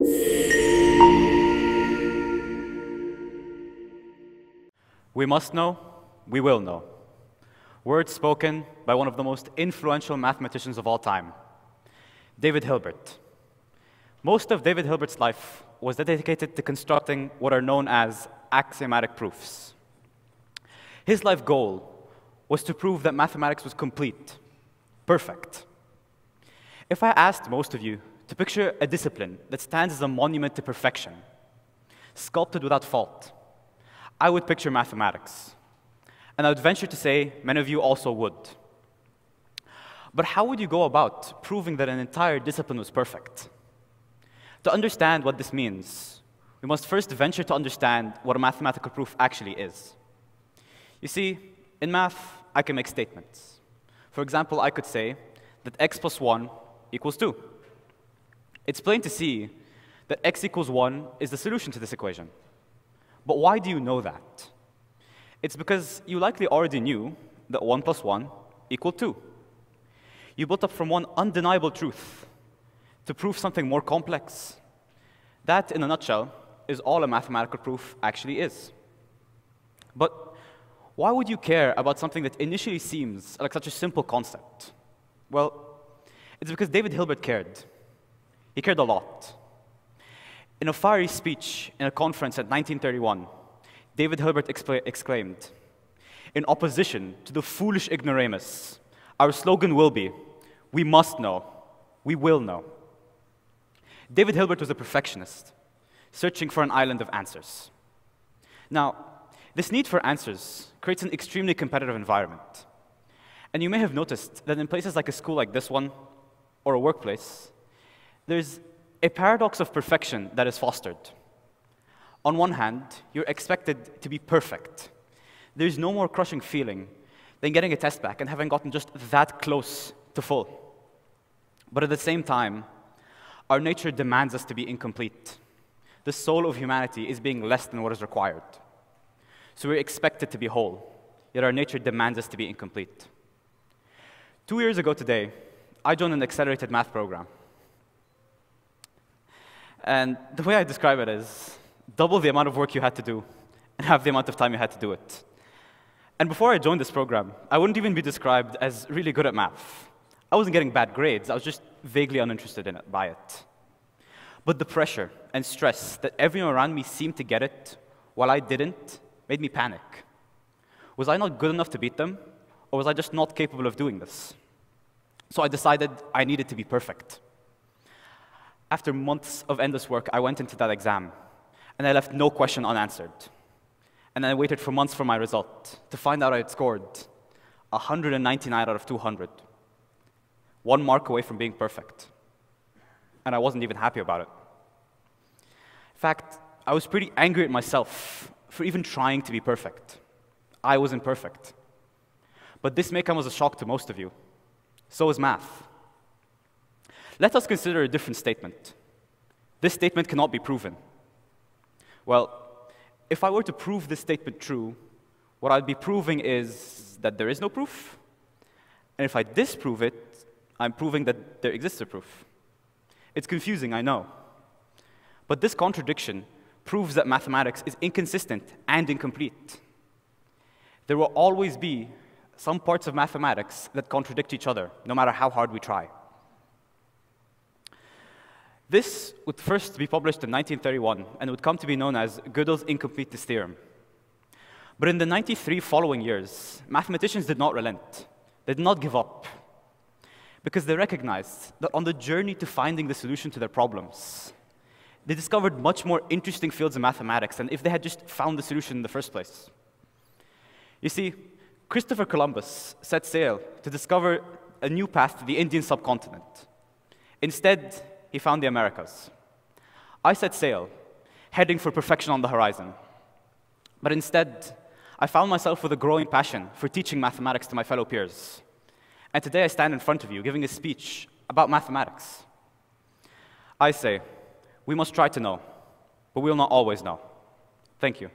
We must know, we will know. Words spoken by one of the most influential mathematicians of all time, David Hilbert. Most of David Hilbert's life was dedicated to constructing what are known as axiomatic proofs. His life goal was to prove that mathematics was complete, perfect. If I asked most of you to picture a discipline that stands as a monument to perfection, sculpted without fault, I would picture mathematics. And I would venture to say many of you also would. But how would you go about proving that an entire discipline was perfect? To understand what this means, we must first venture to understand what a mathematical proof actually is. You see, in math, I can make statements. For example, I could say that x plus 1 equals 2. It's plain to see that x equals 1 is the solution to this equation. But why do you know that? It's because you likely already knew that 1 plus 1 equaled 2. You built up from one undeniable truth to prove something more complex. That, in a nutshell, is all a mathematical proof actually is. But why would you care about something that initially seems like such a simple concept? Well, it's because David Hilbert cared. He cared a lot. In a fiery speech in a conference in 1931, David Hilbert exclaimed, In opposition to the foolish ignoramus, our slogan will be, We must know, we will know. David Hilbert was a perfectionist, searching for an island of answers. Now, this need for answers creates an extremely competitive environment. And you may have noticed that in places like a school like this one, or a workplace, there's a paradox of perfection that is fostered. On one hand, you're expected to be perfect. There's no more crushing feeling than getting a test back and having gotten just that close to full. But at the same time, our nature demands us to be incomplete. The soul of humanity is being less than what is required. So we're expected to be whole, yet our nature demands us to be incomplete. Two years ago today, I joined an accelerated math program. And the way I describe it is double the amount of work you had to do and half the amount of time you had to do it. And before I joined this program, I wouldn't even be described as really good at math. I wasn't getting bad grades, I was just vaguely uninterested in it, by it. But the pressure and stress that everyone around me seemed to get it while I didn't made me panic. Was I not good enough to beat them, or was I just not capable of doing this? So I decided I needed to be perfect. After months of endless work, I went into that exam, and I left no question unanswered. And I waited for months for my result to find out I had scored 199 out of 200, one mark away from being perfect. And I wasn't even happy about it. In fact, I was pretty angry at myself for even trying to be perfect. I wasn't perfect. But this may come as a shock to most of you. So is math. Let us consider a different statement. This statement cannot be proven. Well, if I were to prove this statement true, what I'd be proving is that there is no proof. And if I disprove it, I'm proving that there exists a proof. It's confusing, I know. But this contradiction proves that mathematics is inconsistent and incomplete. There will always be some parts of mathematics that contradict each other, no matter how hard we try. This would first be published in 1931 and would come to be known as Gödel's incompleteness theorem. But in the 93 following years, mathematicians did not relent. They did not give up. Because they recognized that on the journey to finding the solution to their problems, they discovered much more interesting fields of mathematics than if they had just found the solution in the first place. You see, Christopher Columbus set sail to discover a new path to the Indian subcontinent. Instead, he found the Americas. I set sail, heading for perfection on the horizon. But instead, I found myself with a growing passion for teaching mathematics to my fellow peers. And today I stand in front of you giving a speech about mathematics. I say, we must try to know, but we will not always know. Thank you.